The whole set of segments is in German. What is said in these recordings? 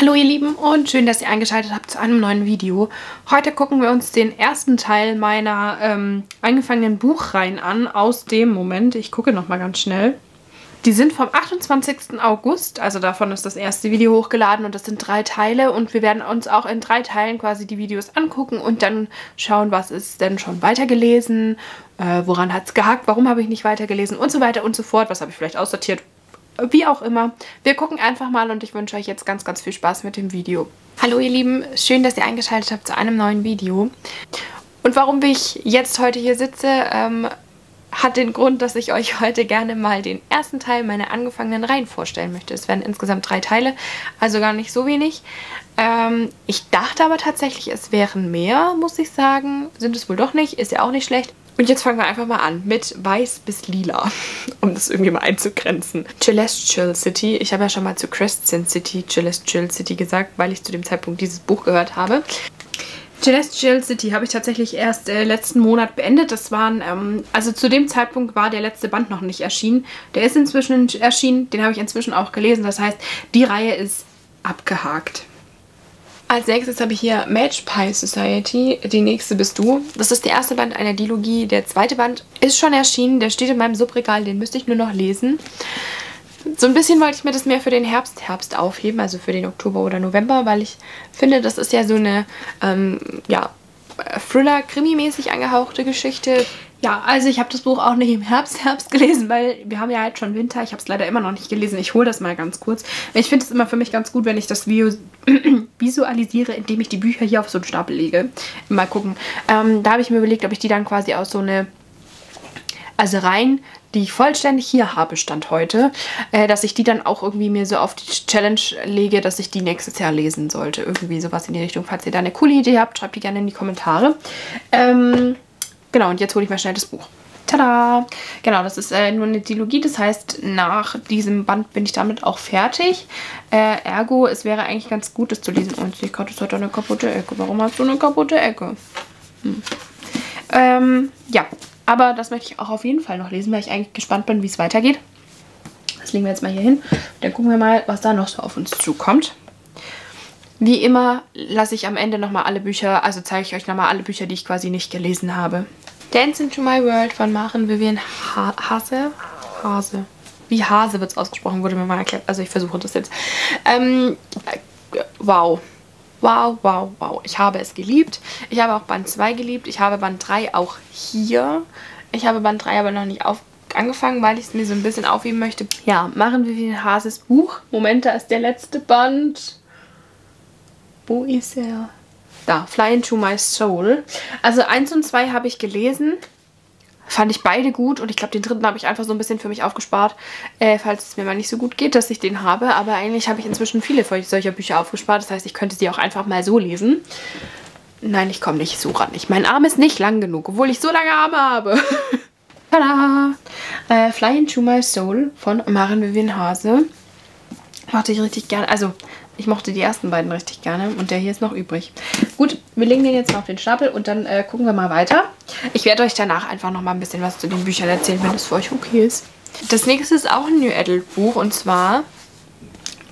Hallo ihr Lieben und schön, dass ihr eingeschaltet habt zu einem neuen Video. Heute gucken wir uns den ersten Teil meiner ähm, eingefangenen Buchreihen an aus dem Moment. Ich gucke nochmal ganz schnell. Die sind vom 28. August, also davon ist das erste Video hochgeladen und das sind drei Teile und wir werden uns auch in drei Teilen quasi die Videos angucken und dann schauen, was ist denn schon weitergelesen, äh, woran hat es gehakt, warum habe ich nicht weitergelesen und so weiter und so fort, was habe ich vielleicht aussortiert wie auch immer. Wir gucken einfach mal und ich wünsche euch jetzt ganz, ganz viel Spaß mit dem Video. Hallo ihr Lieben, schön, dass ihr eingeschaltet habt zu einem neuen Video. Und warum ich jetzt heute hier sitze, ähm, hat den Grund, dass ich euch heute gerne mal den ersten Teil meiner angefangenen Reihen vorstellen möchte. Es werden insgesamt drei Teile, also gar nicht so wenig. Ähm, ich dachte aber tatsächlich, es wären mehr, muss ich sagen. Sind es wohl doch nicht, ist ja auch nicht schlecht. Und jetzt fangen wir einfach mal an mit weiß bis lila, um das irgendwie mal einzugrenzen. Celestial City. Ich habe ja schon mal zu Crescent City Celestial City gesagt, weil ich zu dem Zeitpunkt dieses Buch gehört habe. Celestial City habe ich tatsächlich erst äh, letzten Monat beendet. Das waren, ähm, also zu dem Zeitpunkt war der letzte Band noch nicht erschienen. Der ist inzwischen erschienen, den habe ich inzwischen auch gelesen. Das heißt, die Reihe ist abgehakt. Als nächstes habe ich hier Match Pie Society. Die nächste bist du. Das ist der erste Band einer Dilogie. Der zweite Band ist schon erschienen. Der steht in meinem Subregal. Den müsste ich nur noch lesen. So ein bisschen wollte ich mir das mehr für den Herbst, Herbst aufheben, also für den Oktober oder November, weil ich finde, das ist ja so eine, ähm, ja, Thriller-Krimi-mäßig angehauchte Geschichte. Ja, also ich habe das Buch auch nicht im Herbst, Herbst gelesen, weil wir haben ja halt schon Winter. Ich habe es leider immer noch nicht gelesen. Ich hole das mal ganz kurz. Ich finde es immer für mich ganz gut, wenn ich das Video visualisiere, indem ich die Bücher hier auf so einen Stapel lege. Mal gucken. Ähm, da habe ich mir überlegt, ob ich die dann quasi aus so eine also rein, die ich vollständig hier habe, stand heute, äh, dass ich die dann auch irgendwie mir so auf die Challenge lege, dass ich die nächstes Jahr lesen sollte. Irgendwie sowas in die Richtung. Falls ihr da eine coole Idee habt, schreibt die gerne in die Kommentare. Ähm, genau, und jetzt hole ich mal schnell das Buch. Tada! Genau, das ist äh, nur eine Dilogie, das heißt, nach diesem Band bin ich damit auch fertig. Äh, ergo, es wäre eigentlich ganz gut, das zu lesen. Und ich gerade, es hat eine kaputte Ecke. Warum hast du eine kaputte Ecke? Hm. Ähm, ja, aber das möchte ich auch auf jeden Fall noch lesen, weil ich eigentlich gespannt bin, wie es weitergeht. Das legen wir jetzt mal hier hin. Dann gucken wir mal, was da noch so auf uns zukommt. Wie immer lasse ich am Ende nochmal alle Bücher, also zeige ich euch nochmal alle Bücher, die ich quasi nicht gelesen habe. Dance into My World von Maren Vivian ha Hase. Hase. Wie Hase wird es ausgesprochen, wurde mir mal erklärt. Also ich versuche das jetzt. Ähm, wow. Wow, wow, wow. Ich habe es geliebt. Ich habe auch Band 2 geliebt. Ich habe Band 3 auch hier. Ich habe Band 3 aber noch nicht auf angefangen, weil ich es mir so ein bisschen aufheben möchte. Ja, machen wir wie ein Hases Buch. Moment, da ist der letzte Band. Wo ist er? Da, Fly into My Soul. Also 1 und 2 habe ich gelesen. Fand ich beide gut und ich glaube, den dritten habe ich einfach so ein bisschen für mich aufgespart, äh, falls es mir mal nicht so gut geht, dass ich den habe. Aber eigentlich habe ich inzwischen viele solcher Bücher aufgespart. Das heißt, ich könnte sie auch einfach mal so lesen. Nein, ich komme nicht so ran. Ich, mein Arm ist nicht lang genug, obwohl ich so lange Arme habe. Tada! Äh, Fly into My Soul von Maren Vivian Hase. Mochte ich richtig gerne. Also, ich mochte die ersten beiden richtig gerne und der hier ist noch übrig. Gut, wir legen den jetzt mal auf den Stapel und dann äh, gucken wir mal weiter. Ich werde euch danach einfach noch mal ein bisschen was zu den Büchern erzählen, wenn das für euch okay ist. Das nächste ist auch ein New Adult Buch und zwar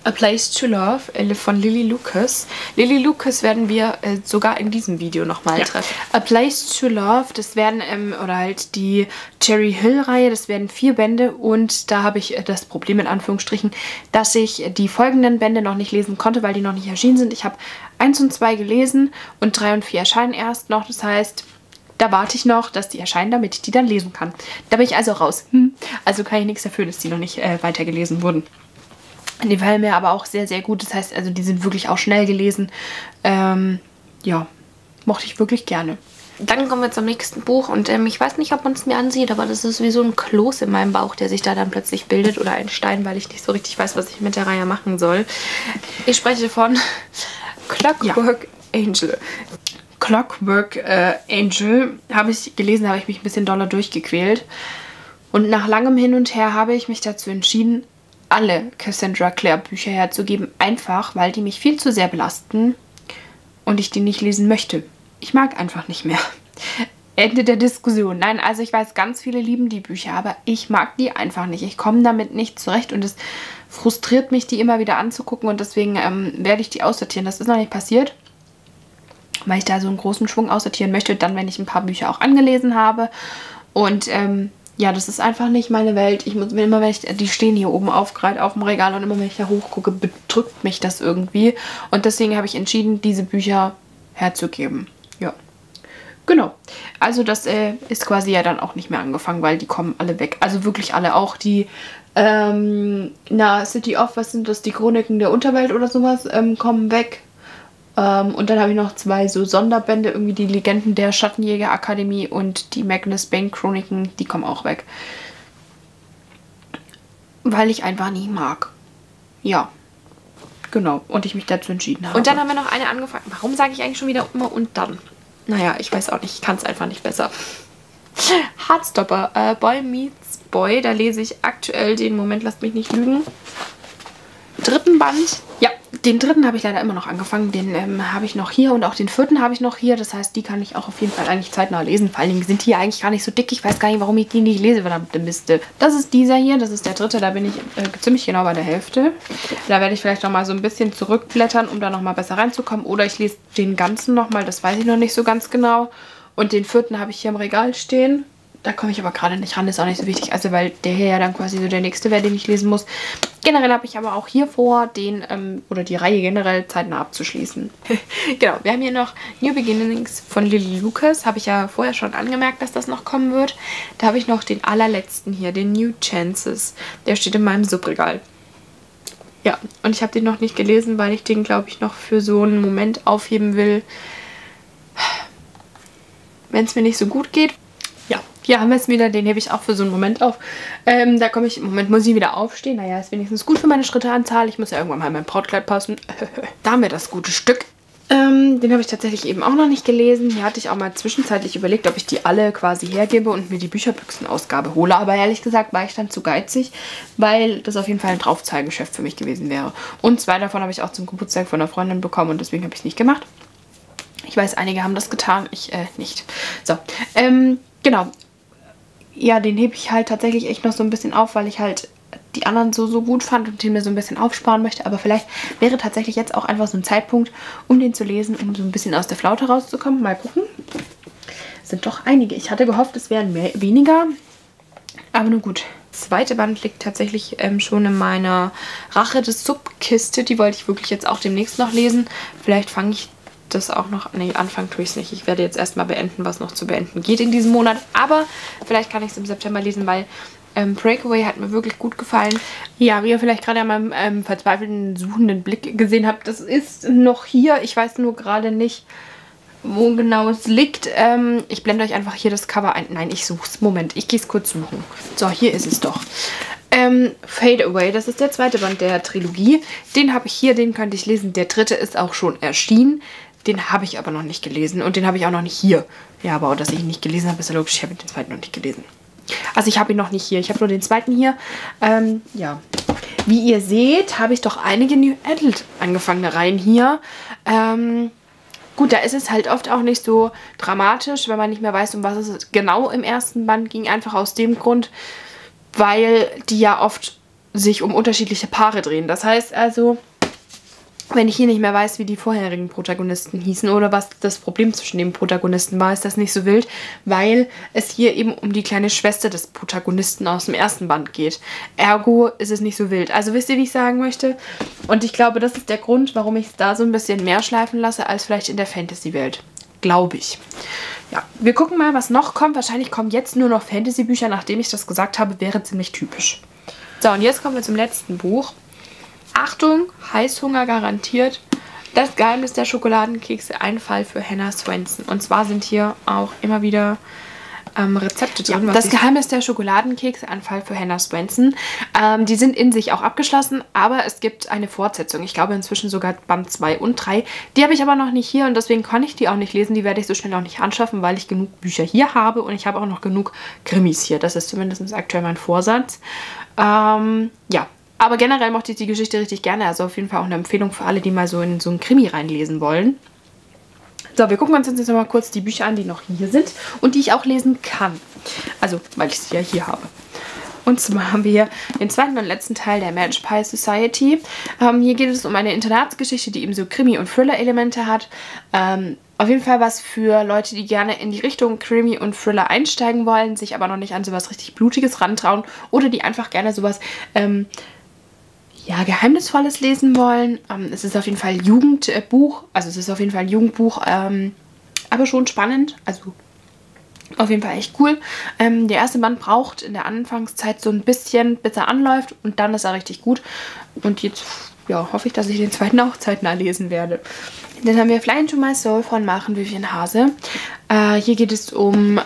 A Place to Love äh, von Lily Lucas. Lily Lucas werden wir äh, sogar in diesem Video nochmal ja. treffen. A Place to Love, das werden, ähm, oder halt die Cherry Hill Reihe, das werden vier Bände und da habe ich äh, das Problem in Anführungsstrichen, dass ich die folgenden Bände noch nicht lesen konnte, weil die noch nicht erschienen sind. Ich habe eins und zwei gelesen und drei und vier erscheinen erst noch. Das heißt, da warte ich noch, dass die erscheinen, damit ich die dann lesen kann. Da bin ich also raus. Hm. Also kann ich nichts dafür, dass die noch nicht äh, weitergelesen wurden. Die gefallen mir aber auch sehr, sehr gut. Das heißt, also die sind wirklich auch schnell gelesen. Ähm, ja, mochte ich wirklich gerne. Dann kommen wir zum nächsten Buch und ähm, ich weiß nicht, ob man es mir ansieht, aber das ist wie so ein Kloß in meinem Bauch, der sich da dann plötzlich bildet oder ein Stein, weil ich nicht so richtig weiß, was ich mit der Reihe machen soll. Ich spreche von Clockwork ja. Angel. Clockwork äh, Angel habe ich gelesen, habe ich mich ein bisschen doller durchgequält. Und nach langem Hin und Her habe ich mich dazu entschieden, alle Cassandra Clare Bücher herzugeben, einfach weil die mich viel zu sehr belasten und ich die nicht lesen möchte. Ich mag einfach nicht mehr. Ende der Diskussion. Nein, also ich weiß, ganz viele lieben die Bücher, aber ich mag die einfach nicht. Ich komme damit nicht zurecht und es frustriert mich, die immer wieder anzugucken und deswegen ähm, werde ich die aussortieren. Das ist noch nicht passiert, weil ich da so einen großen Schwung aussortieren möchte, dann, wenn ich ein paar Bücher auch angelesen habe. Und ähm, ja, das ist einfach nicht meine Welt. Ich muss immer, wenn ich, die stehen hier oben aufgereiht auf dem Regal und immer wenn ich da hochgucke, bedrückt mich das irgendwie. Und deswegen habe ich entschieden, diese Bücher herzugeben. Ja. Genau. Also das äh, ist quasi ja dann auch nicht mehr angefangen, weil die kommen alle weg. Also wirklich alle. Auch die ähm, na, City of, was sind das? Die Chroniken der Unterwelt oder sowas ähm, kommen weg. Ähm, und dann habe ich noch zwei so Sonderbände, irgendwie die Legenden der Schattenjäger Akademie und die Magnus Bane Chroniken, die kommen auch weg. Weil ich einfach nie mag. Ja. Genau. Und ich mich dazu entschieden habe. Und dann haben wir noch eine angefangen. Warum sage ich eigentlich schon wieder immer und dann? Naja, ich weiß auch nicht. Ich kann es einfach nicht besser. Heartstopper. Äh, Boy Meets Boy. Da lese ich aktuell den Moment, lasst mich nicht lügen. Dritten Band. Ja, den dritten habe ich leider immer noch angefangen. Den ähm, habe ich noch hier und auch den vierten habe ich noch hier. Das heißt, die kann ich auch auf jeden Fall eigentlich zeitnah lesen. Vor allen Dingen sind die eigentlich gar nicht so dick. Ich weiß gar nicht, warum ich die nicht lese, verdammte Miste. Das ist dieser hier, das ist der dritte. Da bin ich äh, ziemlich genau bei der Hälfte. Da werde ich vielleicht noch mal so ein bisschen zurückblättern, um da noch mal besser reinzukommen. Oder ich lese den ganzen noch mal, das weiß ich noch nicht so ganz genau. Und den vierten habe ich hier im Regal stehen. Da komme ich aber gerade nicht ran, ist auch nicht so wichtig. Also weil der hier ja dann quasi so der nächste wäre, den ich lesen muss. Generell habe ich aber auch hier vor, den ähm, oder die Reihe generell zeitnah abzuschließen. genau, wir haben hier noch New Beginnings von Lily Lucas. Habe ich ja vorher schon angemerkt, dass das noch kommen wird. Da habe ich noch den allerletzten hier, den New Chances. Der steht in meinem Subregal. Ja, und ich habe den noch nicht gelesen, weil ich den, glaube ich, noch für so einen Moment aufheben will, wenn es mir nicht so gut geht. Hier haben wir es wieder, den hebe ich auch für so einen Moment auf. Ähm, da komme ich, im Moment muss ich wieder aufstehen. Naja, ist wenigstens gut für meine Schritteanzahl. Ich muss ja irgendwann mal in mein Brautkleid passen. da haben wir das gute Stück. Ähm, den habe ich tatsächlich eben auch noch nicht gelesen. Hier hatte ich auch mal zwischenzeitlich überlegt, ob ich die alle quasi hergebe und mir die Bücherbüchsenausgabe hole. Aber ehrlich gesagt war ich dann zu geizig, weil das auf jeden Fall ein Draufzahlgeschäft für mich gewesen wäre. Und zwei davon habe ich auch zum Geburtstag von einer Freundin bekommen und deswegen habe ich es nicht gemacht. Ich weiß, einige haben das getan, ich äh, nicht. So, ähm, genau ja, den hebe ich halt tatsächlich echt noch so ein bisschen auf, weil ich halt die anderen so, so gut fand und den mir so ein bisschen aufsparen möchte. Aber vielleicht wäre tatsächlich jetzt auch einfach so ein Zeitpunkt, um den zu lesen, um so ein bisschen aus der Flaute rauszukommen. Mal gucken. Sind doch einige. Ich hatte gehofft, es wären mehr, weniger. Aber nur gut. zweite Band liegt tatsächlich ähm, schon in meiner Rache des Subkiste. Die wollte ich wirklich jetzt auch demnächst noch lesen. Vielleicht fange ich das auch noch. Nee, Anfang tue ich es nicht. Ich werde jetzt erstmal beenden, was noch zu beenden geht in diesem Monat. Aber vielleicht kann ich es im September lesen, weil ähm, Breakaway hat mir wirklich gut gefallen. Ja, wie ihr vielleicht gerade an meinem ähm, verzweifelten, suchenden Blick gesehen habt, das ist noch hier. Ich weiß nur gerade nicht, wo genau es liegt. Ähm, ich blende euch einfach hier das Cover ein. Nein, ich suche es. Moment, ich gehe es kurz suchen. So, hier ist es doch. Ähm, Fade Away, das ist der zweite Band der Trilogie. Den habe ich hier, den könnte ich lesen. Der dritte ist auch schon erschienen. Den habe ich aber noch nicht gelesen und den habe ich auch noch nicht hier. Ja, aber auch, dass ich ihn nicht gelesen habe, ist ja logisch. Ich habe den zweiten noch nicht gelesen. Also ich habe ihn noch nicht hier. Ich habe nur den zweiten hier. Ähm, ja. Wie ihr seht, habe ich doch einige New Adult angefangene Reihen hier. Ähm, gut, da ist es halt oft auch nicht so dramatisch, wenn man nicht mehr weiß, um was es genau im ersten Band ging. Einfach aus dem Grund, weil die ja oft sich um unterschiedliche Paare drehen. Das heißt also, wenn ich hier nicht mehr weiß, wie die vorherigen Protagonisten hießen oder was das Problem zwischen den Protagonisten war, ist das nicht so wild, weil es hier eben um die kleine Schwester des Protagonisten aus dem ersten Band geht. Ergo ist es nicht so wild. Also wisst ihr, wie ich sagen möchte? Und ich glaube, das ist der Grund, warum ich es da so ein bisschen mehr schleifen lasse, als vielleicht in der Fantasy-Welt. Glaube ich. Ja, wir gucken mal, was noch kommt. Wahrscheinlich kommen jetzt nur noch Fantasy-Bücher, nachdem ich das gesagt habe, wäre ziemlich typisch. So, und jetzt kommen wir zum letzten Buch. Achtung, Heißhunger garantiert. Das Geheimnis der Schokoladenkekse, ein Fall für Hannah Swenson. Und zwar sind hier auch immer wieder ähm, Rezepte drin. Ja, das Geheimnis der Schokoladenkekse, ein Fall für Hannah Swenson. Ähm, die sind in sich auch abgeschlossen, aber es gibt eine Fortsetzung. Ich glaube inzwischen sogar Band 2 und 3. Die habe ich aber noch nicht hier und deswegen kann ich die auch nicht lesen. Die werde ich so schnell auch nicht anschaffen, weil ich genug Bücher hier habe und ich habe auch noch genug Krimis hier. Das ist zumindest aktuell mein Vorsatz. Ähm, ja, aber generell mochte ich die Geschichte richtig gerne. Also auf jeden Fall auch eine Empfehlung für alle, die mal so in so einen Krimi reinlesen wollen. So, wir gucken uns jetzt mal kurz die Bücher an, die noch hier sind und die ich auch lesen kann. Also, weil ich sie ja hier habe. Und zwar haben wir hier den zweiten und letzten Teil der Magic Pie Society. Ähm, hier geht es um eine Internatsgeschichte, die eben so Krimi- und Thriller-Elemente hat. Ähm, auf jeden Fall was für Leute, die gerne in die Richtung Krimi und Thriller einsteigen wollen, sich aber noch nicht an sowas richtig Blutiges rantrauen oder die einfach gerne sowas ähm, ja, Geheimnisvolles lesen wollen. Ähm, es ist auf jeden Fall Jugendbuch, also es ist auf jeden Fall ein Jugendbuch, ähm, aber schon spannend. Also auf jeden Fall echt cool. Ähm, der erste Band braucht in der Anfangszeit so ein bisschen, bis er anläuft und dann ist er richtig gut. Und jetzt ja, hoffe ich, dass ich den zweiten auch zeitnah lesen werde. Dann haben wir Fly into My Soul von Machen Vivian Hase. Äh, hier geht es um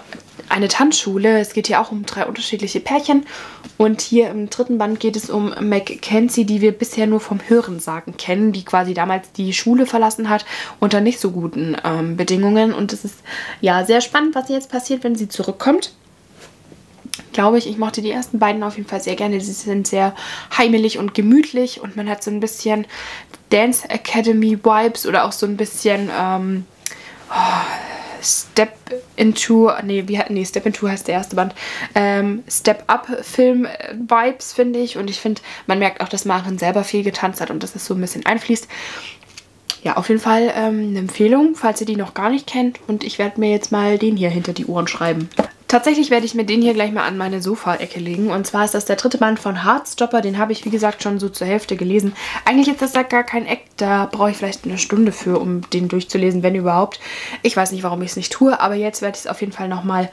eine Tanzschule. Es geht hier auch um drei unterschiedliche Pärchen. Und hier im dritten Band geht es um Mackenzie, die wir bisher nur vom Hörensagen kennen, die quasi damals die Schule verlassen hat unter nicht so guten ähm, Bedingungen. Und es ist ja sehr spannend, was jetzt passiert, wenn sie zurückkommt. Glaube ich, ich mochte die ersten beiden auf jeden Fall sehr gerne. Sie sind sehr heimelig und gemütlich und man hat so ein bisschen Dance Academy Vibes oder auch so ein bisschen ähm, oh, Step into, nee, wie, nee, Step into heißt der erste Band, ähm, Step Up Film Vibes, finde ich. Und ich finde, man merkt auch, dass Maren selber viel getanzt hat und dass es so ein bisschen einfließt. Ja, auf jeden Fall ähm, eine Empfehlung, falls ihr die noch gar nicht kennt. Und ich werde mir jetzt mal den hier hinter die Ohren schreiben. Tatsächlich werde ich mir den hier gleich mal an meine Sofa-Ecke legen. Und zwar ist das der dritte Band von Heartstopper. Den habe ich, wie gesagt, schon so zur Hälfte gelesen. Eigentlich ist das da gar kein Eck. Da brauche ich vielleicht eine Stunde für, um den durchzulesen, wenn überhaupt. Ich weiß nicht, warum ich es nicht tue, aber jetzt werde ich es auf jeden Fall nochmal...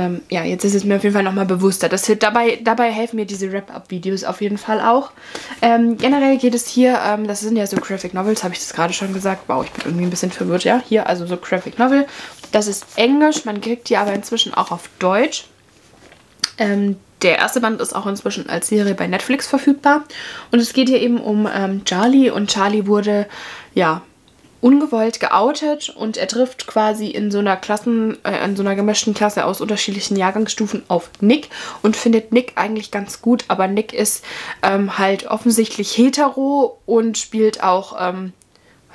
Ähm, ja, jetzt ist es mir auf jeden Fall nochmal bewusster. Das, dabei, dabei helfen mir diese Wrap-Up-Videos auf jeden Fall auch. Ähm, generell geht es hier, ähm, das sind ja so Graphic Novels, habe ich das gerade schon gesagt. Wow, ich bin irgendwie ein bisschen verwirrt, ja. Hier also so Graphic Novel. Das ist Englisch, man kriegt die aber inzwischen auch auf Deutsch. Ähm, der erste Band ist auch inzwischen als Serie bei Netflix verfügbar. Und es geht hier eben um ähm, Charlie. Und Charlie wurde, ja, ungewollt geoutet und er trifft quasi in so einer Klassen, äh, in so einer gemischten Klasse aus unterschiedlichen Jahrgangsstufen auf Nick und findet Nick eigentlich ganz gut, aber Nick ist ähm, halt offensichtlich hetero und spielt auch, ähm,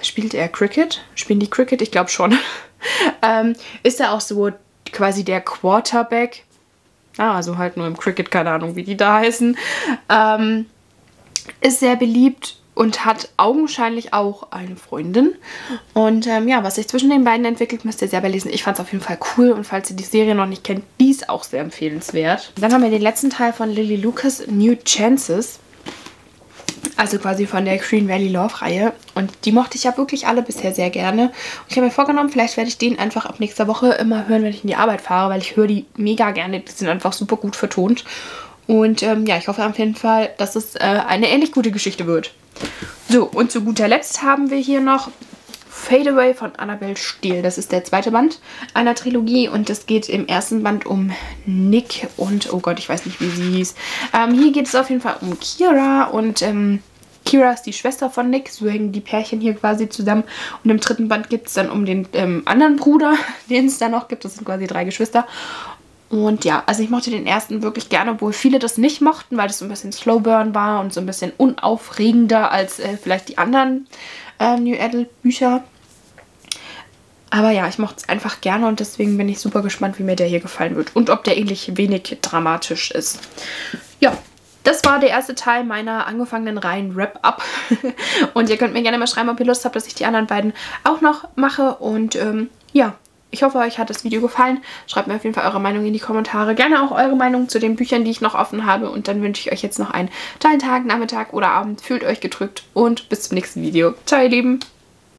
spielt er Cricket? Spielen die Cricket? Ich glaube schon. ähm, ist er auch so quasi der Quarterback. Ah, also halt nur im Cricket, keine Ahnung, wie die da heißen. Ähm, ist sehr beliebt und hat augenscheinlich auch eine Freundin. Und ähm, ja, was sich zwischen den beiden entwickelt, müsst ihr selber lesen. Ich fand es auf jeden Fall cool und falls ihr die Serie noch nicht kennt, die ist auch sehr empfehlenswert. Dann haben wir den letzten Teil von Lily Lucas, New Chances. Also quasi von der Green Valley Love Reihe. Und die mochte ich ja wirklich alle bisher sehr gerne. Und ich habe mir vorgenommen, vielleicht werde ich den einfach ab nächster Woche immer hören, wenn ich in die Arbeit fahre, weil ich höre die mega gerne. Die sind einfach super gut vertont. Und ähm, ja, ich hoffe auf jeden Fall, dass es äh, eine ähnlich gute Geschichte wird. So, und zu guter Letzt haben wir hier noch Fade Away von Annabelle Steele. Das ist der zweite Band einer Trilogie und es geht im ersten Band um Nick und, oh Gott, ich weiß nicht, wie sie hieß. Ähm, hier geht es auf jeden Fall um Kira und ähm, Kira ist die Schwester von Nick, so hängen die Pärchen hier quasi zusammen. Und im dritten Band geht es dann um den ähm, anderen Bruder, den es da noch gibt. Das sind quasi drei Geschwister. Und ja, also ich mochte den ersten wirklich gerne, obwohl viele das nicht mochten, weil das so ein bisschen Slowburn war und so ein bisschen unaufregender als äh, vielleicht die anderen äh, New Adult Bücher. Aber ja, ich mochte es einfach gerne und deswegen bin ich super gespannt, wie mir der hier gefallen wird. Und ob der ähnlich wenig dramatisch ist. Ja, das war der erste Teil meiner angefangenen Reihen Wrap-Up. und ihr könnt mir gerne mal schreiben, ob ihr Lust habt, dass ich die anderen beiden auch noch mache. Und ähm, ja, ich hoffe, euch hat das Video gefallen. Schreibt mir auf jeden Fall eure Meinung in die Kommentare. Gerne auch eure Meinung zu den Büchern, die ich noch offen habe. Und dann wünsche ich euch jetzt noch einen tollen Tag, Nachmittag oder Abend. Fühlt euch gedrückt und bis zum nächsten Video. Ciao, ihr Lieben!